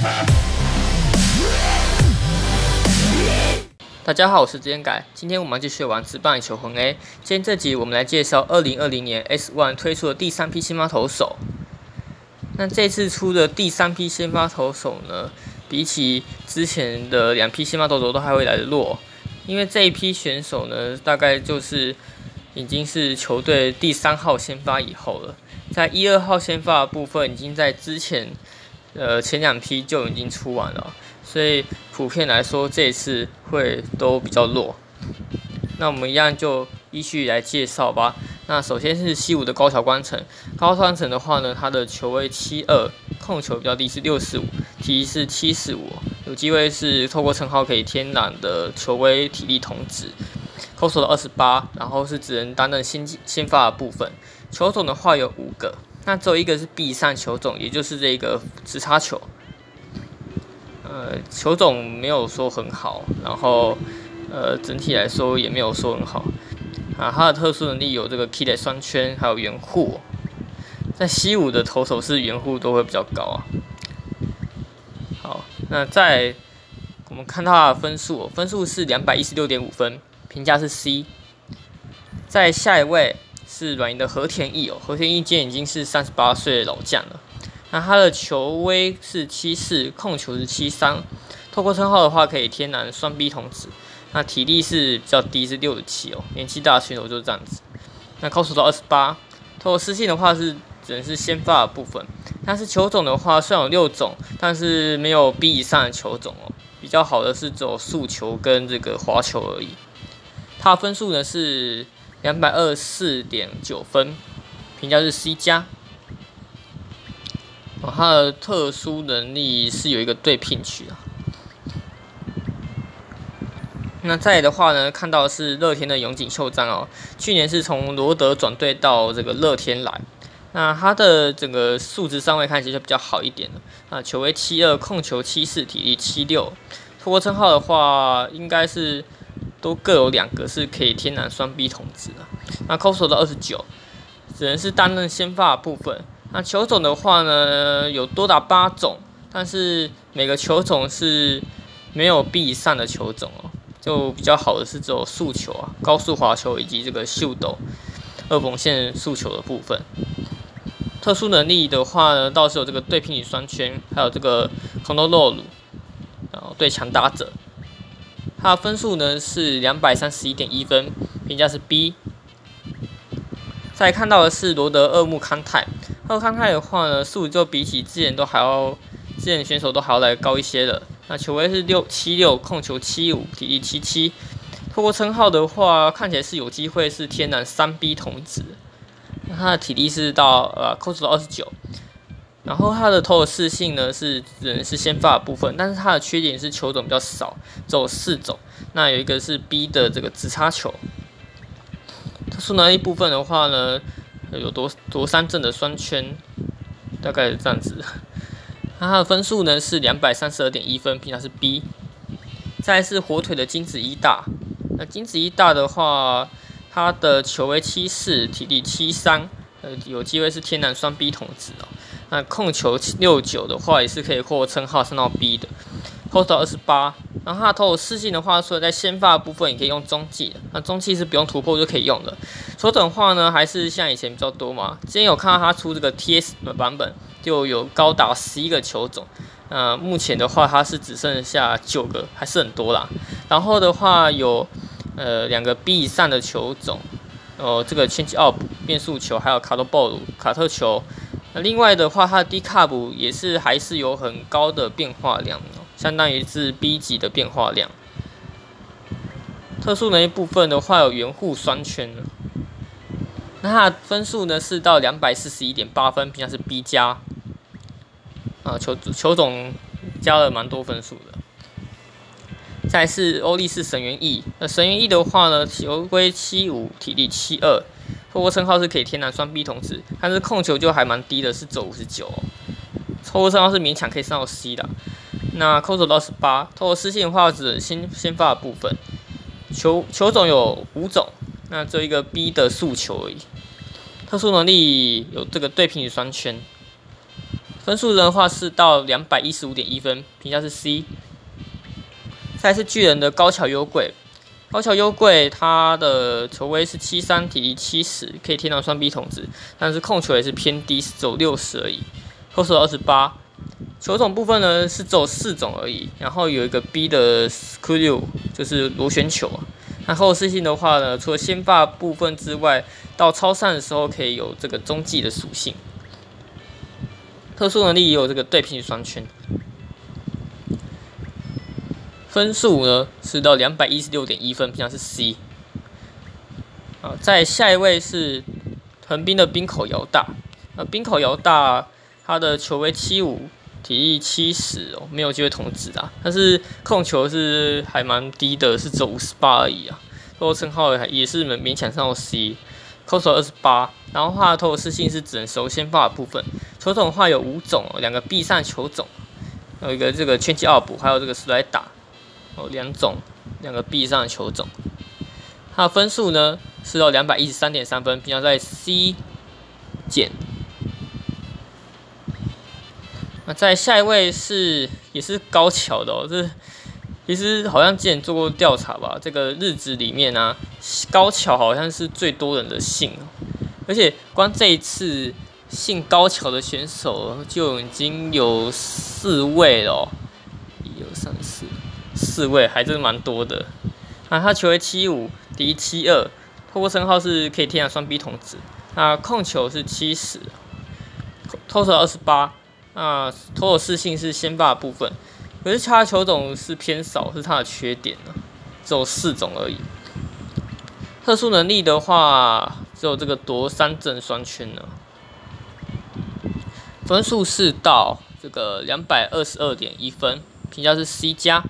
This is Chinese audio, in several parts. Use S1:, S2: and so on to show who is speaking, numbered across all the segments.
S1: 大家好，我是直间改，今天我们继续玩直棒球魂 A。今天这集我们来介绍二零二零年 S One 推出的第三批先发投手。那这次出的第三批先发投手呢，比起之前的两批先发投手都还会来的弱，因为这一批选手呢，大概就是已经是球队第三号先发以后了。在一二号先发的部分，已经在之前呃前两批就已经出完了。所以普遍来说，这一次会都比较弱。那我们一样就依序来介绍吧。那首先是西武的高桥光成，高桥光成的话呢，他的球位七二，控球比较低是六四五，体力是七四五，有机会是透过称号可以天然的球威体力同值。扣手的二十八，然后是只能担任先先发的部分。球种的话有五个，那只有一个是必上球种，也就是这个直插球。呃，球种没有说很好，然后呃，整体来说也没有说很好啊。他的特殊能力有这个 K 的双圈，还有圆护。在西武的投手是圆护都会比较高啊。好，那在我们看他的分数，分数是两百一十六点五分，评价是 C。在下一位是软银的和田义哦，和田义今年已经是三十八岁的老将了。那他的球威是七四，控球是七三，透过称号的话可以天然双 B 同值。那体力是比较低，是六十七哦，年纪大的选手就是这样子。那高手到二十八，透过私信的话是只能是先发的部分。但是球种的话虽然有六种，但是没有 B 以上的球种哦。比较好的是走速球跟这个滑球而已。他的分数呢是两百二十四点九分，评价是 C 加。哦，他的特殊能力是有一个对拼区啊。那再的话呢，看到是乐天的永井秀章哦，去年是从罗德转队到这个乐天来。那他的整个数值上位看起来就比较好一点了啊，球为七二，控球七四，体力七六。透过称号的话，应该是都各有两个是可以天然双 B 统治的。那扣手的二十九，只能是担任先发部分。那球种的话呢，有多达八种，但是每个球种是没有 B 以上的球种哦，就比较好的是只有速球啊、高速滑球以及这个秀斗二缝线速球的部分。特殊能力的话呢，倒是有这个对拼与双圈，还有这个空投落鲁，然后对强打者。它的分数呢是两百三十一点一分，评价是 B。再看到的是罗德二木康泰。二康泰的话呢，速度就比起之前都还要，之前选手都还要来高一些的。那球威是六七六，控球七五，体力七七。透过称号的话，看起来是有机会是天然三 B 同值。那他的体力是到呃扣除到二十九。然后他的投的四性呢是只能是先发的部分，但是他的缺点是球种比较少，只有四种。那有一个是 B 的这个直插球。特殊能力部分的话呢？有夺夺三阵的双圈，大概是这样子。那它的分数呢是两百三十二点一分，平常是 B。再是火腿的金子一大，那金子一大的话，它的球为七四，体力七三，呃，有机会是天然双 B 统治哦。那控球六九的话，也是可以获称号升到 B 的。投到二十八，然后它投四进的话，所以在先发部分也可以用中继的，那中继是不用突破就可以用的。手的话呢，还是像以前比较多嘛。之前有看到它出这个 TS 的版本，就有高达十一个球种。呃，目前的话它是只剩下九个，还是很多啦。然后的话有呃两个 B 以上的球种，哦，这个千奇奥变速球，还有卡多鲍鲁卡特球。那另外的话，它的低卡补也是还是有很高的变化量。相当于是 B 级的变化量。特殊能力部分的话，有圆护双圈那它的分数呢是到两百四十一点八分，平常是 B 加。啊，球球种加了蛮多分数的。再是欧力士神元翼，那神元翼的话呢，球规七五，体力七二，透过称号是可以天然双 B 同时，但是控球就还蛮低的，是走五十九。透过称号是勉强可以上到 C 的。那扣手到十八，透过私信的话，指先先发的部分，球球种有五种，那只有一个 B 的速球而已。特殊能力有这个对平与双圈，分数的话是到两百一十五点一分，评价是 C。再是巨人的高桥优贵，高桥优贵他的球威是七三，体七十，可以天到双 B 筒子，但是控球也是偏低，是走六十而已，后手二十八。球种部分呢是走四种而已，然后有一个 B 的 s c r e 就是螺旋球啊。那后视性的话呢，除了先发部分之外，到超散的时候可以有这个中继的属性。特殊能力也有这个对拼双圈。分数呢是到两百一十六点一分，平常是 C。啊，在下一位是横滨的冰口遥大。那冰口遥大，他的球为七五，体力七十哦，没有机会统治啊。但是控球是还蛮低的，是走五十八而已啊。投称号也是勉勉强上到 C。扣手二十八，然后话投的视性是只能熟先发的部分。球种的话有五种，两个必上球种，有一个这个圈击二补，还有这个斯莱打。哦，两种，两个 B 上的球种，它的分数呢是到两百一十三点三分，平常在 C 减。那在下一位是也是高桥的哦，这其实好像之前做过调查吧，这个日子里面呢，高桥好像是最多人的姓，而且光这一次姓高桥的选手就已经有四位了，一二三四。四位还真蛮多的，啊，他球为七五，敌七二，透过称号是可以添加双 B 筒子，那控球是七十，投手二十八，那投手四性是先发部分，可是其他球种是偏少，是它的缺点呢，只有四种而已。特殊能力的话，只有这个夺三正双圈呢，分数是到这个两百二十二点一分，评价是 C 加。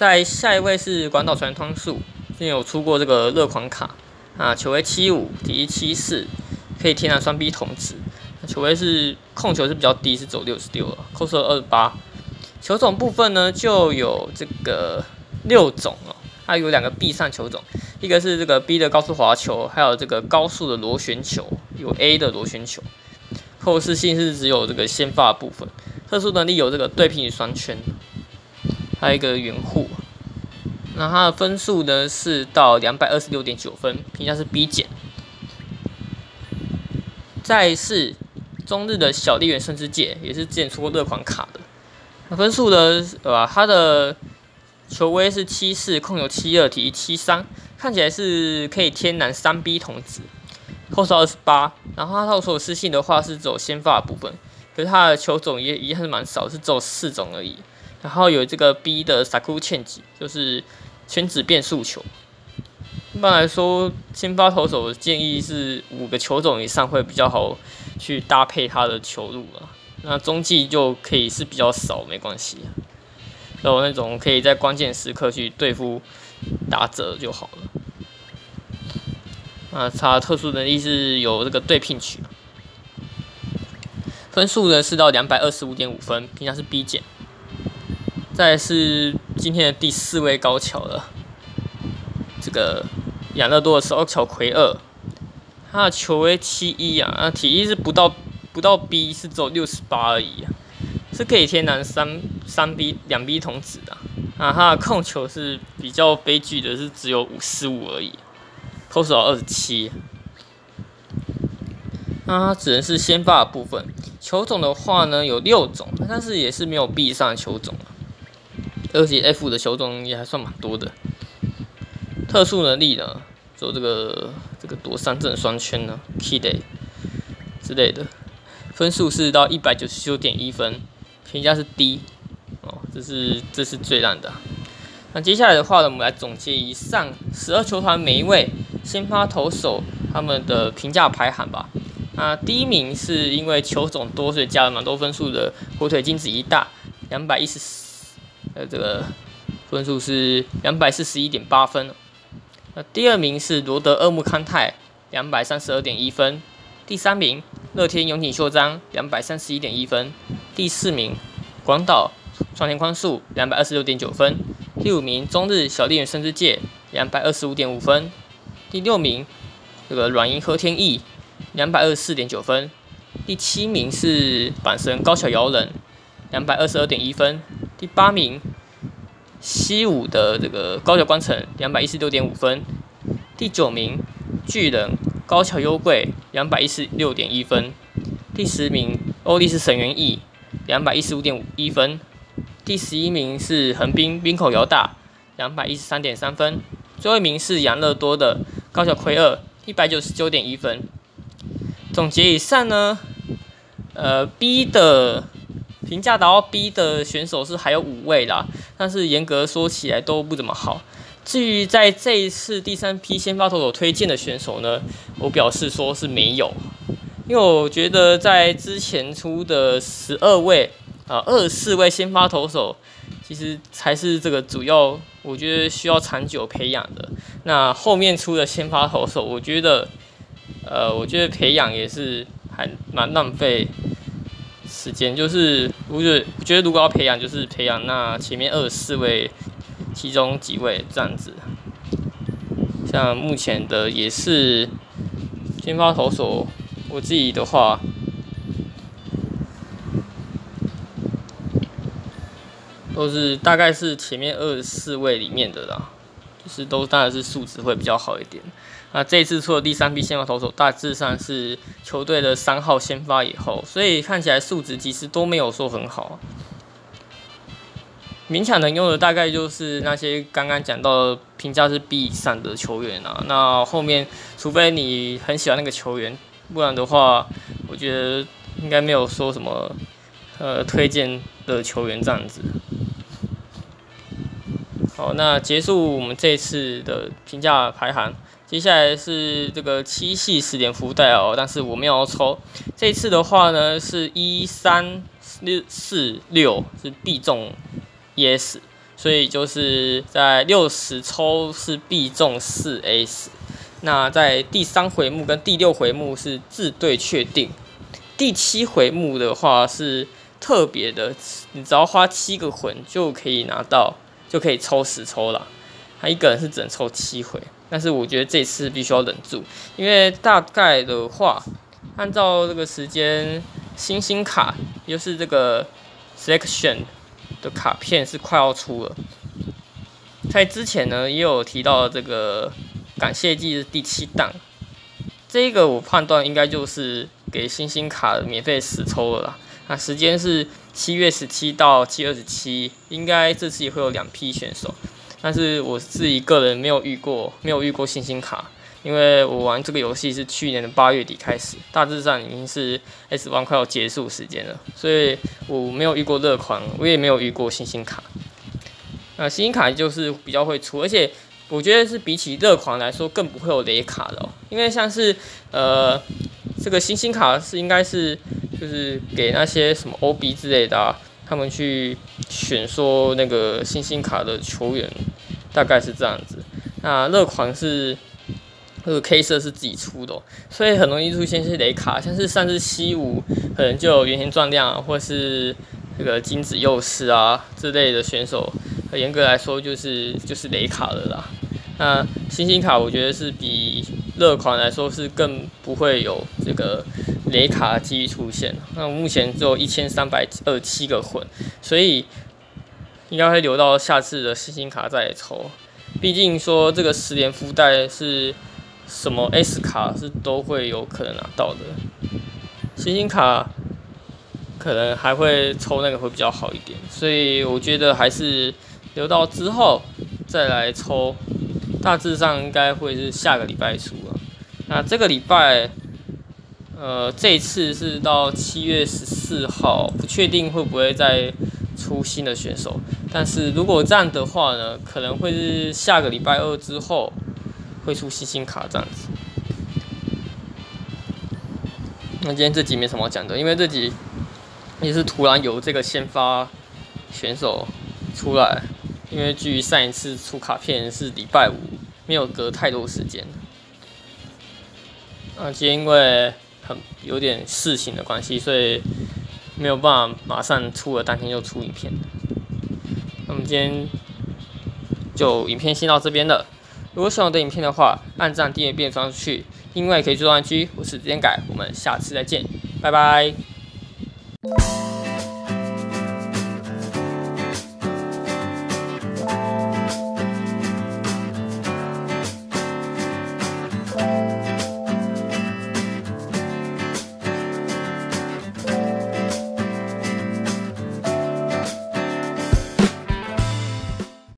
S1: 在下一位是广岛传汤树，之前有出过这个热狂卡啊，球为七五，体力七四，可以天然双 B 筒子，球威是控球是比较低，是走六十六了，扣射二十八。球种部分呢就有这个六种哦，它有两个 B 上球种，一个是这个 B 的高速滑球，还有这个高速的螺旋球，有 A 的螺旋球。后视性是只有这个先发部分，特殊能力有这个对平与双圈。还有一个圆护，那它的分数呢是到两百二十六点九分，评价是 B 减。再是中日的小笠原胜之介，也是之前出过热款卡的，那分数呢，对吧？它的球威是七四，控球七二，体七三，看起来是可以天然三 B 筒子，扣手二十八。然后它到时候私信的话是走先发部分，可是它的球种也也还是蛮少，是走四种而已。然后有这个 B 的 Saku Change，就是圈子变速球。一般来说，先发投手建议是五个球种以上会比较好去搭配他的球路啊。那中继就可以是比较少，没关系。有那种可以在关键时刻去对付打者就好了。那他特殊能力是有这个对拼曲，分数呢是到两百二十五点五分，平常是 B 减。再是今天的第四位高桥了，这个养乐多的高桥奎二，他的球为七一啊，那体力是不到不到 B，是走六十八而已啊，是可以天然三三 B 两 B 同子的啊，他的控球是比较悲剧的，是只有五十五而已，扣手二十七，那它只能是先发的部分，球种的话呢有六种，但是也是没有 B 上的球种。而且 F 的球种也还算蛮多的，特殊能力呢，做这个这个夺三正双圈呢，Kday 之类的，分数是到一百九十九点一分，评价是 D 哦，这是这是最烂的。那接下来的话呢，我们来总结以上十二球团每一位先发投手他们的评价排行吧。那第一名是因为球种多，所以加了蛮多分数的火腿金子一大，两百一十。呃，这个分数是两百四十一点八分。那第二名是罗德二木康泰，两百三十二点一分。第三名乐天永井秀章，两百三十一点一分。第四名广岛双田宽树，两百二十六点九分。第五名中日小笠原生之介，两百二十五点五分。第六名这个软银和田义，两百二十四点九分。第七名是阪神高桥遥人，两百二十二点一分。第八名西武的这个高桥光成，两百一十六点五分。第九名巨人高桥优贵，两百一十六点一分。第十名欧力士沈元义，两百一十五点五一分。第十一名是横滨滨口遥大，两百一十三点三分。最后一名是养乐多的高桥奎二，一百九十九点一分。总结以上呢，呃，B 的评价达到 B 的选手是还有五位啦，但是严格说起来都不怎么好。至于在这一次第三批先发投手推荐的选手呢，我表示说是没有，因为我觉得在之前出的十二位啊二十四位先发投手，其实才是这个主要，我觉得需要长久培养的。那后面出的先发投手，我觉得。呃，我觉得培养也是还蛮浪费时间。就是我觉得，我觉得如果要培养，就是培养那前面二十四位其中几位这样子。像目前的也是先发投手，我自己的话都是大概是前面二十四位里面的啦，就是都当然是素质会比较好一点。那这次出了第三批先发投手，大致上是球队的三号先发以后，所以看起来数值其实都没有说很好，勉强能用的大概就是那些刚刚讲到评价是 B 以上的球员啊。那后面除非你很喜欢那个球员，不然的话，我觉得应该没有说什么呃推荐的球员这样子。好，那结束我们这次的评价排行。接下来是这个七系十点福袋哦，但是我没有抽。这次的话呢，是一三六四六是必中 yes，所以就是在六十抽是必中四 s。那在第三回目跟第六回目是自对确定，第七回目的话是特别的，你只要花七个魂就可以拿到，就可以抽十抽了。他一个人是只能抽七回。但是我觉得这次必须要忍住，因为大概的话，按照这个时间，星星卡就是这个 selection 的卡片是快要出了。在之前呢，也有提到这个感谢季的第七档，这个我判断应该就是给星星卡免费实抽了啦。那时间是七月十七到七月二十七，应该这次也会有两批选手。但是我自己个人没有遇过，没有遇过星星卡，因为我玩这个游戏是去年的八月底开始，大致上已经是 S 1快要结束时间了，所以我没有遇过热狂，我也没有遇过星星卡。那星星卡就是比较会出，而且我觉得是比起热狂来说更不会有雷卡的，因为像是呃这个星星卡是应该是就是给那些什么 OB 之类的啊。他们去选说那个星星卡的球员，大概是这样子。那热狂是那个 K 色是自己出的，所以很容易出现些雷卡，像是上次 C 五可能就有原型壮亮，或是这个金子幼师啊之类的选手，严格来说就是就是雷卡了啦。那星星卡我觉得是比热狂来说是更不会有这个。雷卡继续出现，那目前只有一千三百二七个混，所以应该会留到下次的星星卡再抽。毕竟说这个十连附带是什么 S 卡是都会有可能拿到的，星星卡可能还会抽那个会比较好一点，所以我觉得还是留到之后再来抽，大致上应该会是下个礼拜出了。那这个礼拜。呃，这次是到七月十四号，不确定会不会再出新的选手。但是如果这样的话呢，可能会是下个礼拜二之后会出新星卡这样子。那今天这集没什么讲的，因为这集也是突然有这个先发选手出来，因为距上一次出卡片是礼拜五，没有隔太多时间。那今天因为。有点事情的关系，所以没有办法马上出了当天就出影片。那么今天就影片先到这边了。如果喜欢我的影片的话，按赞、订阅、变装出去。另外也可以做 IG，我是直接改。我们下次再见。拜拜。